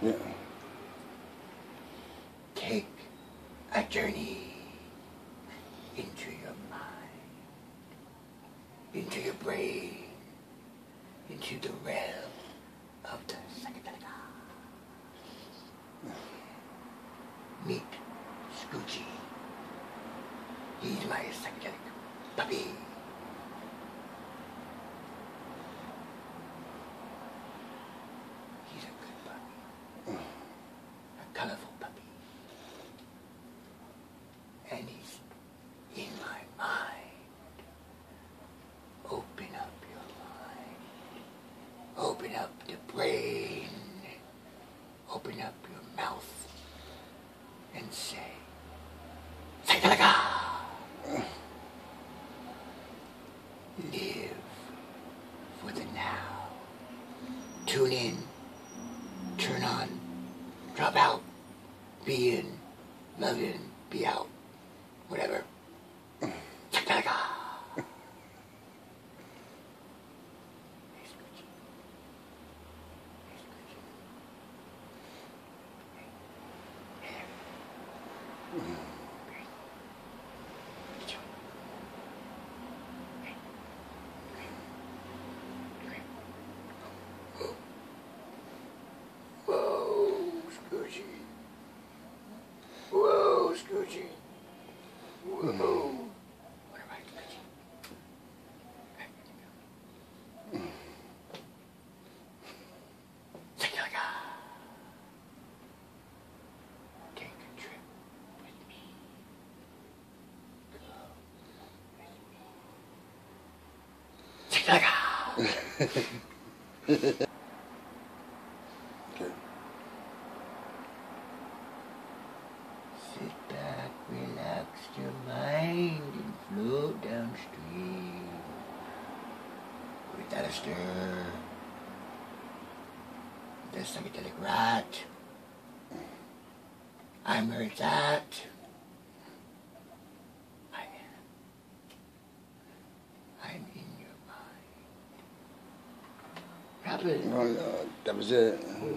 Yeah. Take a journey into your mind, into your brain, into the realm of the psychedelic. Meet Scoochie. He's my psychedelic puppy. He's a good puppy. A colorful puppy. In my mind. Open up your mind. Open up the brain. Open up your mouth and say, Psychedelica! Live for the now. Tune in, turn on, drop out, be in, love in, be out, whatever. Psychedelica! Hey, What am I? Psychedelica. Take a trip with me. Go with me. Psychedelica. Okay. Sit back, relax your mind, and float downstream stir. The psychedelic rat. I'm where it's at. I am. I'm in your mind. Oh, uh, yeah, that was it.